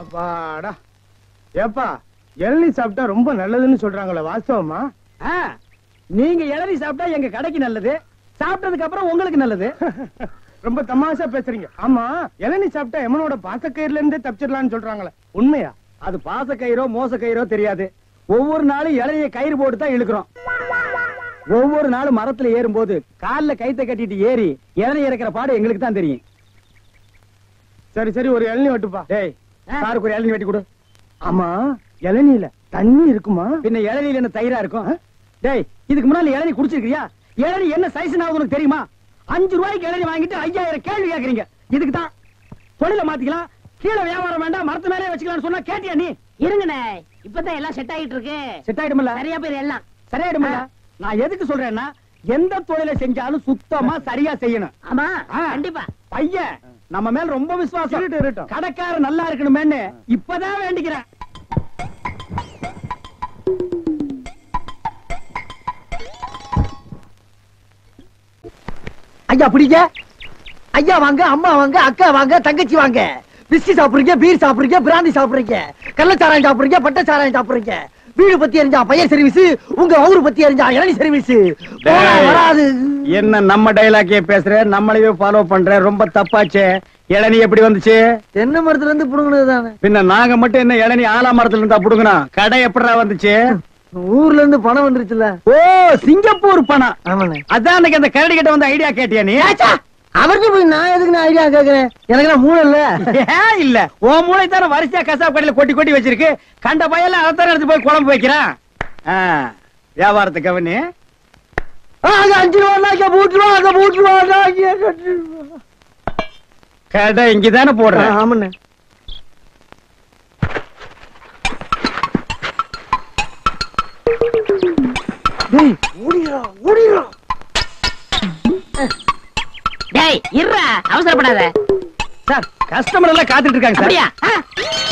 அப்பாடா. ஏப்பா இளநீ சாப்பிட்டா ரொம்ப நல்லதுன்னு சொல்றாங்களே வாஸ்தவமா? நீங்க இளநீ சாப்பிட்டா எங்க கடைக்கு நல்லது சாப்பிட்டதுக்கு அப்புறம் உங்களுக்கு நல்லது. ரொம்ப தமாஷா பேசுறீங்க. ஆமா இளநீ சாப்பிட்டா எமனோட பாசக்கயிறுல இருந்தே தப்பிச்சிடலாம்னு சொல்றாங்களே. உண்மையா? அது பாச கயிறோ மோச கயிறோ தெரியாது. ஒவ்வொரு நாளும் இளநிய கயிறு போட்டு தான் இழுக்கிறோம். ஒவ்வொரு நாளும் மரத்துல ஏறும்போது கால்ல கைத்த கட்டிட்டு ஏறி இளநீ இறக்கிற பாடு எங்களுக்கு தான் தெரியும். சரி சரி ஒரு இளநீ வெட்டுப்பா. டேய் சாருக்கு ஒரு இளநீ வெட்டி கொடு. ஆமா இளநீல தண்ணி இருக்குமா? பின்ன இளநில என்ன தயிரா இருக்கும்? டேய் இதுக்கு முன்னால இளநீ குடிச்சிருக்கியா இளநீ என்ன சைஸ் உனக்கு தெரியுமா? அஞ்சு ரூபாய்க்கு இளநீ வாங்கிட்டு ஐயாயிரம் கேள்வி கேக்குறீங்க. இதுக்கு தான். தொழில மாத்திக்கலாம். கீழே வியாபாரம் வேண்டாம் மரத்து மேலே வச்சுக்கலாம்னு சொன்னா கேட்டியா நீ? இருங்கண்ணே இப்பதான் எல்லாம் செட் ஆகிட்டு இருக்கு. செட் ஆயிடுமில்ல? நிறைய பேர் எல்லாம். சரியாயிடுமில்ல? நான் எதுக்கு சொல்றேன்னா எந்த தொழிலை செஞ்சாலும் சுத்தமா சரியா செய்யணும். ஆமா. கண்டிப்பா. பையன் நம்ம மேல ரொம்ப விசுவாசம். கடைக்காரன் நல்லா இருக்கணுமேன்னு இப்பதான் வேண்டிக்கிறேன். ஐயா பிடிங்க. ஐயா வாங்க அம்மா வாங்க அக்கா வாங்க தங்கச்சி வாங்க. பிஸ்கி சாப்பிடுறீங்க பீர் சாப்பிடுறீங்க பிராந்தி சாப்பிடுறீங்க கள்ளச்சாராயம் சாப்பிடுறீங்க பட்டச்சாராயம் சாப்பிடுறீங்க. வீடு பத்தி எரிஞ்சா பையன் சர்வீஸ் உங்க ஊரு பத்தி எரிஞ்சா இளநி சர்வீஸ். வராது. என்ன நம்ம டைலாக்கே பேசுற? நம்மளையே ஃபாலோ பண்ற? ரொம்ப தப்பாச்சே. இளநீ எப்படி வந்துச்சு? தென்னை மரத்துல இருந்து புடுங்கினது பின்ன நாங்க மட்டும் என்ன இளநீ ஆலா மரத்துல இருந்தா புடுங்கணும் கடை எப்படிடா வந்துச்சு? ஊர்ல இருந்து பணம் வந்துருச்சுல ஓ சிங்கப்பூர் பணம். அதான் அன்னைக்கு அந்த கரடி கிட்ட வந்து ஐடியா கேட்டியா நீ? அவர்கிட்ட போய் நான் எதுக்கு நான் ஐடியா கேக்குறேன்? எனக்கு நான் மூளை இல்ல. ஏன் இல்ல. உன் மூளை தானே வரிசையா கசாப் கடையில கொட்டி கொட்டி வச்சிருக்கு. கண்ட பையெல்லாம் அதைத்தானே எடுத்து போய் குழம்பு வைக்கிறான். வியாபாரத்தை கவனி. அஞ்சு ரூபா மூட்டு ரூபா அங்க மூட்டு ரூபா. கடை இங்கதானே போடுறேன் ஆமாண்ணே. டேய் ஓடிடா ஓடிடா. டேய் இருடா அவசரப்படாத. சார் கஸ்டமர் எல்லாம் காத்துட்டு இருக்காங்க சார். அப்படியா? ஆ,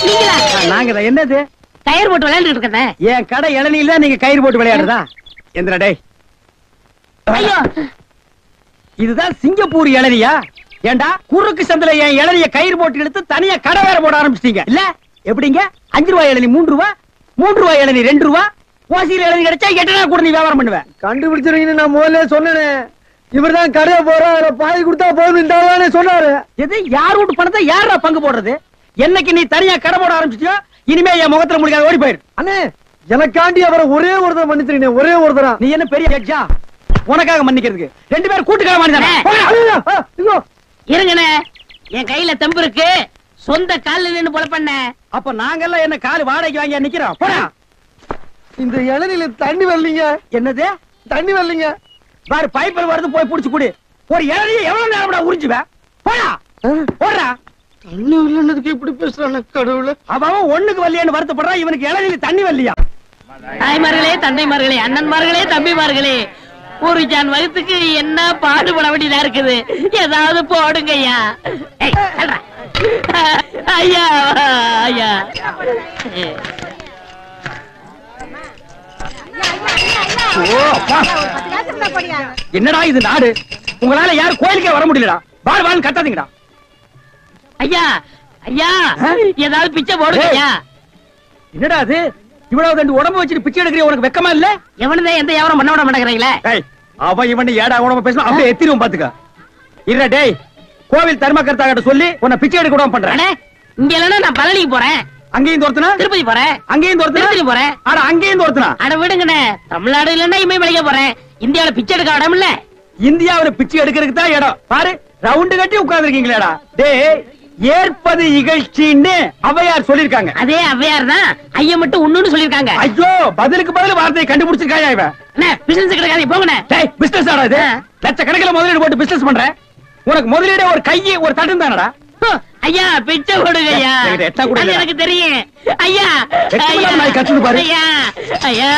நீங்களா? நாங்க தான் என்னது? டயர் போட்டு விளையாண்டுட்டு இருக்கேன் என் கடை இளநில நீங்க கயிறு போட்டு விளையாடுறதா? எந்திரா டேய். ஐயோ. இதுதான் சிங்கப்பூர் இளநியா? ஏண்டா குறுக்கு சந்தில என் இளநிய கயிறு போட்டு இழுத்து தனியா கடை வேற போட ஆரம்பிச்சிட்டீங்க. இல்ல எப்படிங்க? அஞ்சு ரூபாய் இளநி மூன்று ரூபா? மூன்று ரூபாய் இளநி ரெண்டு ரூபா? ஓசியில் இளநி கிடைச்சா எட்டனா கூட நீ வியாபாரம் பண்ணுவேன் கண்டுபிடிச்சிருக்கீங்கன்னு நான் முதல்ல சொன்னேனே. இவர்தான் கடையை அதுல பாதி கொடுத்தா போதும் சொன்னாரு. எது? யார் வீட்டு பணத்தை யாரா பங்கு போடுறது? என்னைக்கு நீ தனியா கடை போட ஆரம்பிச்சிட்டியோ இனிமே என் முகத்துல முடிக்காத ஓடி போயிரு. அண்ணே எனக்காண்டி அவரை ஒரே ஒருத்தர் மன்னிச்சிருக்கீங்க ஒரே ஒருத்தரா? நீ என்ன பெரிய ஜட்ஜா உனக்காக மன்னிக்கிறதுக்கு. ரெண்டு பேரும் கூட்டுக்காக. மன்னிதானே இருங்கண்ணே. என் கையில தெம்பு இருக்கு. சொந்த கால்ல நின்னு பொல பண்ண அப்ப நாங்கெல்லாம் என்ன காலு வாடகைக்கு வாங்கி நிக்கிறோம்? போடா. இந்த இளநில தண்ணி வரலீங்க. என்னது? தண்ணி வரலீங்க. பாரு பைப்பில் வருது போய் புடிச்சு குடி. ஒரு இளநிய எவ்வளவு நேரம் உறிஞ்சுவேன் போடா. போடுறா. தண்ணி வரலன்னதுக்கு இப்படி பேசுறாங்க கடவுள. அவன் அவன் ஒண்ணுக்கு வரலையான்னு வருத்தப்படுறான். இவனுக்கு இளநில தண்ணி வரலையா? தாய்மார்களே தந்தைமார்களே அண்ணன்மார்களே தம்பிமார்களே ஒரு ஜான் வகுத்துக்கு என்ன பாடுபட வேண்டியதா இருக்குது? ஏதாவது போடுங்க ஐயா. ஐயா ஐயா ஓ, அப்பா. என்னடா இது நாடு? உங்களால யாரும் கோயிலுக்கே வர முடியலடா. வாழ் வாழ் கத்தாதீங்கடா. ஐயா ஐயா ஏதாவது பிச்சை போடுங்க என்னடா அது? இவ்வளவு ரெண்டு உடம்பு வச்சுட்டு பிச்சை எடுக்கிற உனக்கு வெக்கமா இல்ல? எவனதான் எந்த வியாபாரம் பண்ண விட மாட்டேங்கிறீங்களே. அவன் இவன் ஏடா உடம்பு பேசணும் அப்படியே எத்திரும் பாத்துக்க. இல்ல டேய் கோவில் தர்மகர்த்தா கிட்ட சொல்லி உன்னை பிச்சை எடுக்க விடாம பண்றேன். இங்க இல்லைன்னா நான் பழனிக்கு போறேன். அங்கேயும் தோர்த்தனா? திருப்பதி போறேன். அங்கேயும் தோர்த்தனா? திருப்பதி போறேன். ஆனா அங்கேயும் தோர்த்தனா? அட விடுங்கண்ணே. தமிழ்நாடு இல்லைன்னா இமயமலைக்க போறேன். இந்தியாவுல பிச்சை எடுக்க இடம் இல்ல. இந்தியாவுல பிச்சை எடுக்கிறதுக்கு தான் இடம். பாரு ரவுண்டு கட்டி உட்கார்ந்து இருக்கீங்களேடா டேய் ஏற்பது இகழ்ச்சின்னு அவையார் சொல்லிருக்காங்க அதே அவ்வையார் தான் ஐயா மட்டும் ஒண்ணுன்னு சொல்லிருக்காங்க ஐயோ பதிலுக்கு பதில் வார்த்தையை கண்டுபிடிச்சிருக்காயா இவன்? பிசினஸ் கிடைக்காது போங்கண்ணே. டேய் பிசினஸ் ஆடா இது? ஆ. லட்சக்கணக்கில் முதலீடு போட்டு பிசினஸ் பண்ற? உனக்கு முதலீடே ஒரு கையை ஒரு தட்டும் தானடா ஐயா பிச்சை போடுங்க ஐயா? எனக்கு தெரியும். ஐயா ஐயா. ஐயா ஐயா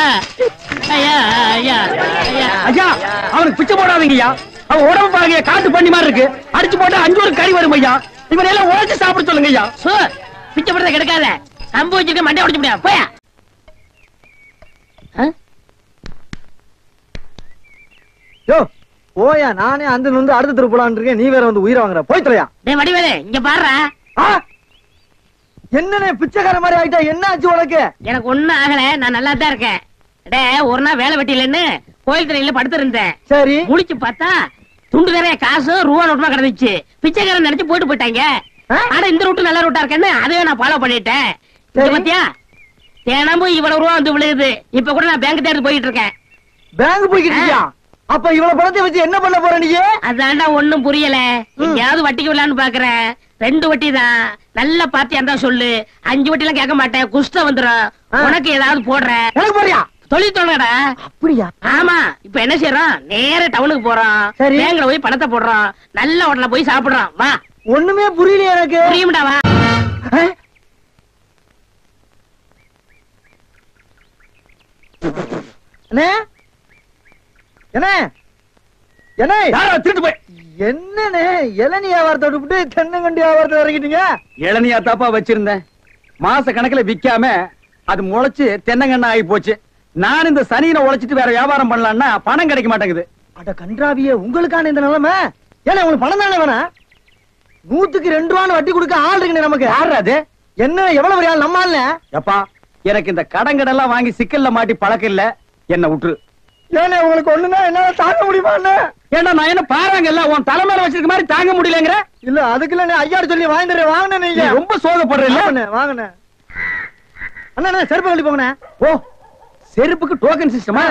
ஐயா ஐயா ஐயா. ஐயா அவனுக்கு பிச்சை போடாதீங்கய்யா. அவன் உடம்பு பாருங்க காட்டு பண்ணி மாதிரி இருக்கு. அடிச்சு போட்டா அஞ்சு ஒரு கறி வரும் ஐயா. இவனை எல்லாம் உழைச்சு சாப்பிட சொல்லுங்க ஐயா சோ பிச்சை போடுறத கிடைக்காத. கம்பு வச்சிருக்க மண்டை உடைச்சு முடியாது போயா. யோ போயா நானே அந்த வந்து அடுத்த தெரு போலான்னு இருக்கேன். நீ வேற வந்து உயிரை வாங்குற. போய் தொலையா. டேய் வடிவேலு இங்க பாருடா. ஆ? என்னண்ணே பிச்சைக்கார மாதிரி ஆயிட்டா? என்ன ஆச்சு உனக்கு? எனக்கு ஒண்ணும் ஆகல. நான் நல்லா தான் இருக்கேன். டே ஒரு நாள் வேலை வெட்டிலன்னு கோயில் திரையில படுத்திருந்தேன் சரி. முழிச்சு பார்த்தா துண்டு நிறைய காசு ரூபா நோட்டுமா கிடந்துச்சு. பிச்சைக்காரன் நினைச்சு போட்டு போயிட்டாங்க? ஆனா இந்த ரூட்டு நல்ல ரூட்டா இருக்கேன்னு அதையே நான் ஃபாலோ பண்ணிட்டேன். பாத்தியா? தினமும் இவ்வளவு ரூபா வந்து விழுகுது. இப்ப கூட நான் பேங்க் தேடி போயிட்டு இருக்கேன். பேங்க் போய்கிட்டு இருக்கியா? அப்ப இவ்வளவு பணத்தை வச்சு என்ன பண்ண போற நீ? அதான்டா ஒண்ணும் புரியல. எங்கேயாவது வட்டிக்கு விடலான்னு பாக்குறேன் ரெண்டு வட்டி தான். நல்ல பார்ட்டியா இருந்தா சொல்லு. அஞ்சு வட்டி எல்லாம் கேட்க மாட்டேன். குஷ்டம் வந்துரும். ஆ. உனக்கு ஏதாவது போடுறேன் எனக்கு போறியா தொழில் தொடங்கடா அப்படியா? ஆமா. இப்ப என்ன செய்யறோம் நேர டவுனுக்கு போறோம். பேங்க்ல போய் பணத்தை போடுறோம். நல்ல ஹோட்டல்ல போய் சாப்பிடுறோம். வா. ஒண்ணுமே புரியல எனக்கு. புரியும்டா வா. ஆ? என்ன? என்ன? யாரா? திருட்டு போய். என்னண்ணே? இளநீ வியாபாரத்தை விட்டு தென்னங்கண்டி வியாபாரத்தை இறங்கிட்டீங்க? இளநியா தாப்பா வச்சிருந்தேன். மாச கணக்குல விக்காம அது முளைச்சு தென்னங்கண்ணா ஆகி போச்சு. நான் இந்த சனியனை உழைச்சிட்டு வேற வியாபாரம் பண்ணலாம்னா பணம் கிடைக்க மாட்டேங்குது. அட கன்றாவியே உங்களுக்கான இந்த நிலைமை? ஏன்னா உங்களுக்கு பணம் தானே வேணாம் நூத்துக்கு ரெண்டு ரூபான்னு வட்டி கொடுக்க ஆள் இருக்குண்ணே நமக்கு. அது? என்ன எவ்வளவு பெரிய ஆள் நம்ம ஆள்ல எப்பா எனக்கு இந்த கடங்கடெல்லாம் வாங்கி சிக்கல்ல மாட்டி பழக்கம் இல்ல. என்ன விட்டுரு ஏன்னா உங்களுக்கு ஒண்ணுனா என்னால தாங்க முடியுமா ஏன்னா நான் என்ன பாருங்கல்ல உன் தலைமையில வச்சிருக்க மாதிரி தாங்க முடியலங்கிற? இல்ல அதுக்கு இல்ல ஐயாடு சொல்லி வாங்கிட்டு வாங்கினேன் நீங்க. ரொம்ப சோகப்படுற இல்ல? வாங்கண்ணே வாங்கண்ணே அண்ணா செருப்பு கழட்டி போங்கண்ணே. ஓ செருப்புக்கு டோக்கன் சிஸ்டமா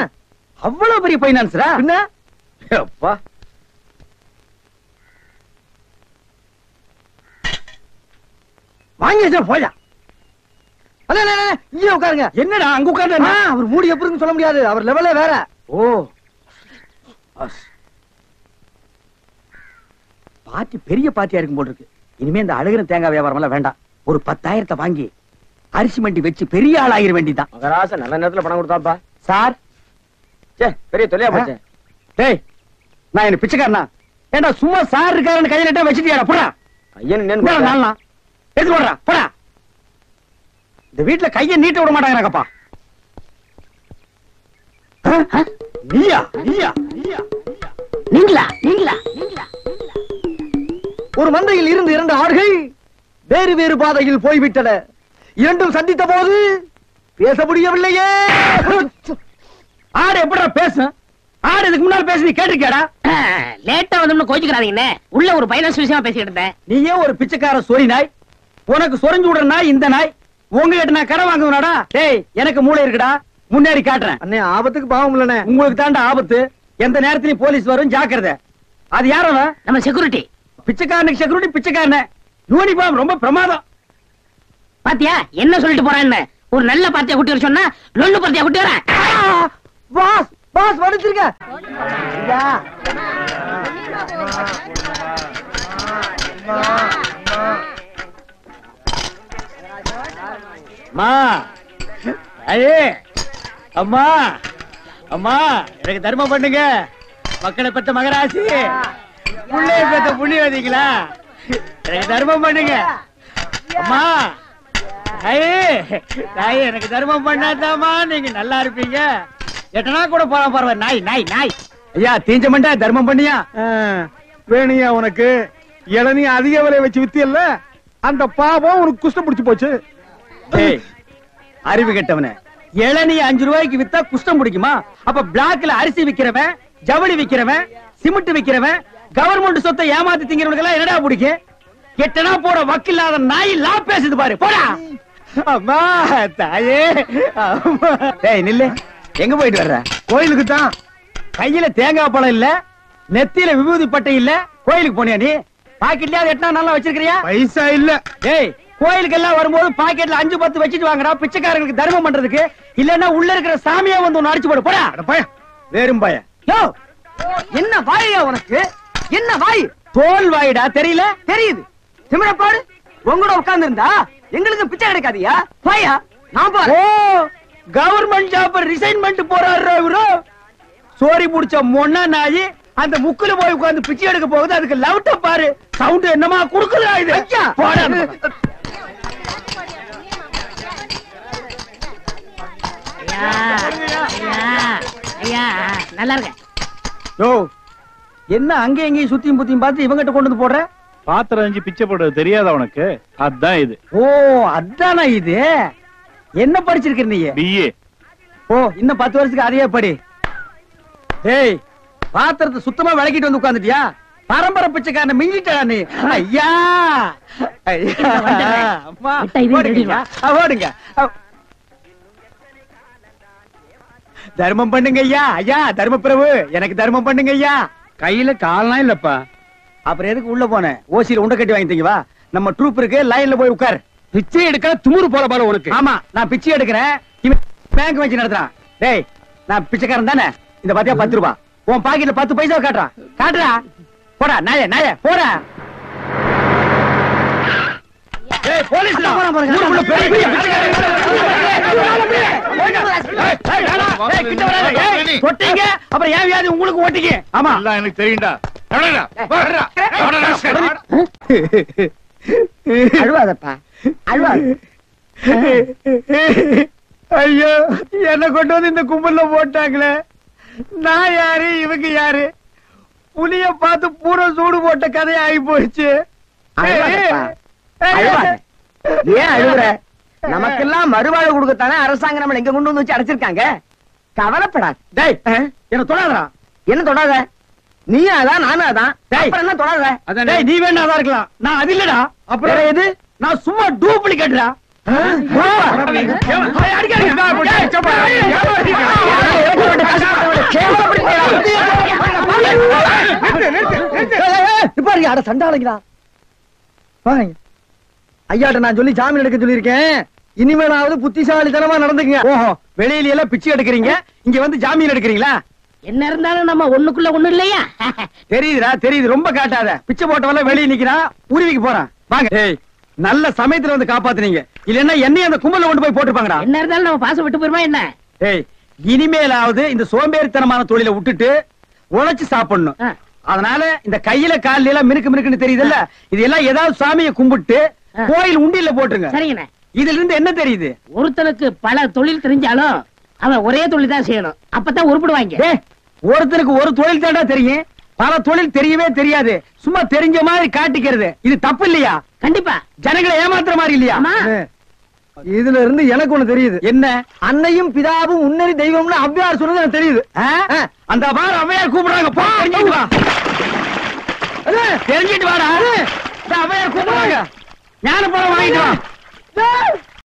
அவ்வளவு பெரிய பைனான்ஸ்ரா பின்ன? அப்பா வாங்கி போயா அண்ணா இங்கே உட்காருங்க. என்னடா அங்க உட்கார்ந்து ஆ, அவர் மூடி எப்படி சொல்ல முடியாது. அவர் லெவலே வேற. ஓ. பாட்டி பெரிய பாட்டியா இருக்கும் போல இருக்கு. இனிமே இந்த அழுகிற தேங்காய் வியாபாரம் எல்லாம் வேண்டாம். ஒரு பத்தாயிரத்தை வாங்கி அரிசி மண்டி வச்சு பெரிய ஆள் ஆகிற வேண்டிதான் மகராச நல்ல நேரத்துல பணம் கொடுத்தாப்பா. சார். சே பெரிய தொல்லையா போச்சு. டேய் நான் என்ன பிச்சைக்காரனா? ஏண்டா சும்மா சார் இருக்காருன்னு கையில நட்டா வச்சுட்டியாடா? போடா. ஐயன் நாலனா எடுத்து போடுறா போடா இந்த வீட்டுல கைய நீட்ட விட மாட்டாங்கப்பா நீயா நீயா நீயா. நீங்களா நீங்களா? நீங்களா ஒரு மந்தையில் இருந்து இரண்டு ஆடுகள் வேறு வேறு பாதையில் போய்விட்டன. இரண்டும் சந்தித்த போது பேச முடியவில்லையே. ஆடு எப்படிடா பேசும் ஆடு இதுக்கு முன்னால பேசி நீ கேட்டிருக்கியாடா? லேட்டா வந்து கோச்சுக்கிறாதீங்கண்ணே. உள்ள ஒரு பைனான்ஸ் விஷயமா பேசிக்கிட்டு இருந்தேன். நீயே ஒரு பிச்சைக்கார சொறி நாய். உனக்கு சொரிஞ்சு விடுற நாய் இந்த நாய். உங்ககிட்ட நான் கடை வாங்குவனாடா. டேய் எனக்கு மூளை இருக்குடா. முன்னேறி காட்டுறேன். அண்ணே ஆபத்துக்கு பாவம் இல்லண்ணே. உங்களுக்கு தாண்டா ஆபத்து. எந்த நேரத்திலயும் போலீஸ் வரும் ஜாக்கிரதை. அது யாரும் நம்ம செக்யூரிட்டி பிச்சைக்காரனுக்கு செக்யூரிட்டி பிச்சைக்காரன. யூனிஃபார்ம் ரொம்ப பிரமாதம். பாத்தியா என்ன சொல்லிட்டு போறான்னு? ஒரு நல்ல பார்ட்டியா குட்டி வர சொன்னா லொல்லு பார்ட்டியா குட்டி வரேன் ஆ, பாஸ் பாஸ் வடிச்சிருக்க அம்மா ஐயே அம்மா அம்மா எனக்கு தர்மம் பண்ணுங்க. மக்களை பெற்ற மகராசி. புள்ளைய பெற்ற புண்ணியவதிங்களா எனக்கு தர்மம் பண்ணுங்க. அம்மா ஐயே தாயே எனக்கு தர்மம் பண்ணாதாம்மா. நீங்க நல்லா இருப்பீங்க. எட்டனா கூட போலாம் பரவாயில்ல நாய் நாய் நாய். ஐயா தீஞ்ச மண்டா தர்மம் பண்ணியா? வேணியா உனக்கு இளநீ அதிக விலை வச்சு வித்தியல்ல? அந்த பாவம் உனக்கு குஷ்டம் பிடிச்சு போச்சு. அறிவு கெட்டவனே. இளநீ அஞ்சு ரூபாய்க்கு வித்தா குஷ்டம் பிடிக்குமா? அப்ப பிளாக்ல அரிசி விக்கிறவன் ஜவுளி விக்கிறவன் சிமெண்ட் விக்கிறவன் கவர்மெண்ட் சொத்தை ஏமாத்தி திங்கிறவனுக்கு எல்லாம் என்னடா பிடிக்கும் எட்டனா போட வக்கில்லாத நாய் லா பேசுது பாரு போடா. அம்மா தாயே. டேய் நில்லு. எங்க போயிட்டு வர்ற? கோயிலுக்கு தான். கையில தேங்காய் பழம் இல்ல நெத்தியில விபூதி பட்டை இல்ல கோயிலுக்கு போனியா நீ? பாக்கெட்லயா எட்டனா நல்லா வச்சிருக்கிறியா? பைசா இல்ல. டேய் கோயிலுக்கு எல்லாம் வரும்போது பாக்கெட்ல அஞ்சு பத்து வச்சுட்டு வாங்கடா பிச்சைக்காரங்களுக்கு தர்மம் பண்றதுக்கு. இல்லன்னா உள்ள இருக்கிற சாமியா வந்து ஒன்னு அடிச்சு போடு. போடா. பய. வேறும் பய. யோ என்ன வாயா உனக்கு? என்ன வாய்? தோல் வாயிடா தெரியல? தெரியுது. திமிரப்பாடு உங்களோட உட்கார்ந்து இருந்தா எங்களுக்கு பிச்சை கிடைக்காதியா? வாயா நான் ஓ கவர்மெண்ட் ஜாப் ரிசைன் பண்ணிட்டு போறாரு இவரு. சோரி புடிச்ச மொன்னா நாயி அந்த முக்குல போய் உட்கார்ந்து பிச்சை எடுக்க போகுது. அதுக்கு லவுட்ட பாரு. சவுண்ட் என்னமா குடுக்குதா இது! போடா. ஐயா ஐயா ஐயா நல்லா இருக்க யோ என்ன அங்க எங்கேயும் சுத்தியும் புத்தியும் பார்த்து இவங்கிட்ட கொண்டு வந்து போடுற? பாத்திரம் அஞ்சு பிச்சை போடுறது தெரியாதா உனக்கு? அதான் இது. ஓ அதானா இது? என்ன படிச்சிருக்க நீ? பிஏ ஓ இன்னும் பத்து வருஷத்துக்கு அதையே படி. ஏய் பாத்திரத்தை சுத்தமா விளக்கிட்டு வந்து உட்கார்ந்துட்டியா? பரம்பரை பிச்சைக்காரன மிஞ்சிட்டா நீ. ஐயா. ஐயா. ஓடுங்க ஓடுங்க. தர்மம் பண்ணுங்க ஐயா. ஐயா தர்ம பிரபு எனக்கு தர்மம் பண்ணுங்க ஐயா. கையில கால்லாம் இல்லப்பா. அப்புறம் எதுக்கு உள்ள போனேன்? ஓசியில உண்டை கட்டி வாங்கிட்டீங்க வா. நம்ம ட்ரூப் இருக்கு லைன்ல போய் உட்கார். பிச்சை எடுக்க துமுறு போல போல உனக்கு. ஆமா நான் பிச்சை எடுக்கிறேன். இவன் பேங்க் வச்சு நடத்துறான். டேய் நான் பிச்சைக்காரன் தானே? இந்த பாத்தியா பத்து ரூபா. உன் பாக்கெட்ல பத்து பைசா காட்டுறான் காட்டுறா. போடா நாய நாய போடா. ஏய் போலீஸ்டா போறான் பாருங்க. தொட்டீங்க அப்புறம் ஏன் வியாதி உங்களுக்கு ஓட்டிங்க ஆமா எனக்கு தெரியும்டா. அழுவாதப்பா. அழுவாத. ஐயோ என்ன கொண்டு வந்து இந்த கும்பல்ல போட்டாங்களே. நான் யாரு? இவங்க யாரு? புலிய பார்த்து பூரா சூடு போட்ட கதை ஆகி போயிடுச்சு. ஏன் அழுகுற நமக்கெல்லாம் மறுவாழ்வு கொடுக்கத்தானே அரசாங்கம் நம்மள எங்க கொண்டு வந்து வச்சு அடைச்சிருக்காங்க கவலைப்படாத டேய் என்ன தொடாதடா என்ன தொடாத நீயும் அதான் நானும் அதான். அப்புறம் என்ன தொடாத அதானே. டேய் நீ வேணா இருக்கலாம் நான் அது இல்லடா வேற எது நான் சும்மா டூப்ளிகேட்டா சண்டாளங்களா ஐயாட்ட நான் சொல்லி ஜாமீன் எடுக்க சொல்லியிருக்கேன் இனிமேலாவது புத்திசாலித்தனமா நடந்துக்குங்க. ஓஹோ வெளியில எல்லாம் பிச்சை எடுக்கிறீங்க? இங்க வந்து ஜாமீன் எடுக்கிறீங்களா? என்ன இருந்தாலும் நம்ம ஒண்ணுக்குள்ள ஒண்ணு இல்லையா? தெரியுதுடா தெரியுது. ரொம்ப காட்டாத. பிச்சை போட்டவன வெளிய நிக்கிறான் உருவிக்கு போறான். வாங்க. நல்ல சமயத்துல வந்து காப்பாத்துனீங்க. இல்லன்னா என்னையும் அந்த கும்பல்ல கொண்டு போய் போட்டுருப்பாங்கடா என்ன இருந்தாலும் நம்ம பாசம் விட்டு போயிருமா என்ன? ஏய் இனிமேலாவது இந்த சோம்பேறித்தனமான தொழிலை விட்டுட்டு உழைச்சு சாப்பிடணும். அதனால இந்த கையில கால்ல எல்லாம் மினுக்கு மினுக்குன்னு தெரியுதுல்ல? இது எல்லாம் ஏதாவது சாமியை கும்பிட்டு. கோயில் உண்டியல்ல போட்டுருங்க. சரிங்கண்ணே. இதுல இருந்து என்ன தெரியுது? ஒருத்தனுக்கு பல தொழில் தெரிஞ்சாலும் அவன் ஒரே தொழில் தான் செய்யணும். அப்பதான் உருப்பிடுவாங்க. ஒருத்தருக்கு ஒரு தொழில் தாண்டா தெரியும். பல தொழில் தெரியவே தெரியாது. சும்மா தெரிஞ்ச மாதிரி காட்டிக்கிறது. இது தப்பு இல்லையா? கண்டிப்பா. ஜனங்களை ஏமாத்துற மாதிரி இல்லையா? இதுல இருந்து எனக்கு ஒண்ணு தெரியுது. என்ன? அன்னையும் பிதாவும் முன்னறி தெய்வம்னு அவ்வையார் சொன்னது எனக்கு தெரியுது. அந்த பார் அவையார் கூப்பிடுறாங்க. போ தெரிஞ்சிட்டு வாடா. அவையார் கூப்பிடுறாங்க. ஞான பழம் வாங்கிட்டு வா